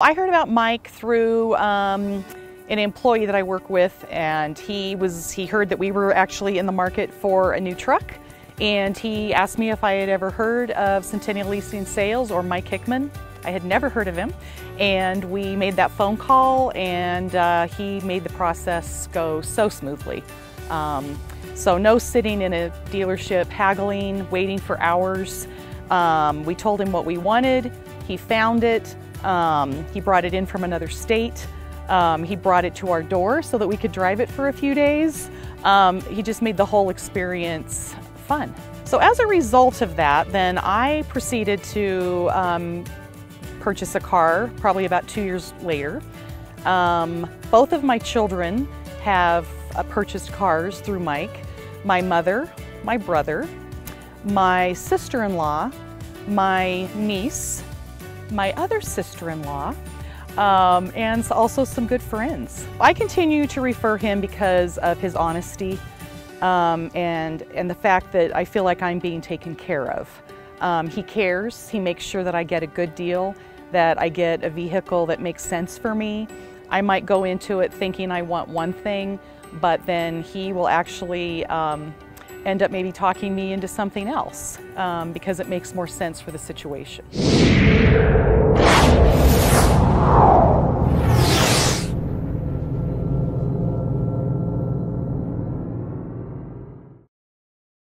I heard about Mike through um, an employee that I work with and he was he heard that we were actually in the market for a new truck and he asked me if I had ever heard of Centennial Leasing Sales or Mike Hickman. I had never heard of him and we made that phone call and uh, he made the process go so smoothly. Um, so no sitting in a dealership haggling, waiting for hours. Um, we told him what we wanted, he found it, um, he brought it in from another state. Um, he brought it to our door so that we could drive it for a few days. Um, he just made the whole experience fun. So as a result of that, then I proceeded to um, purchase a car probably about two years later. Um, both of my children have uh, purchased cars through Mike. My mother, my brother, my sister-in-law, my niece, my other sister-in-law, um, and also some good friends. I continue to refer him because of his honesty um, and, and the fact that I feel like I'm being taken care of. Um, he cares, he makes sure that I get a good deal, that I get a vehicle that makes sense for me. I might go into it thinking I want one thing, but then he will actually um, end up maybe talking me into something else um, because it makes more sense for the situation.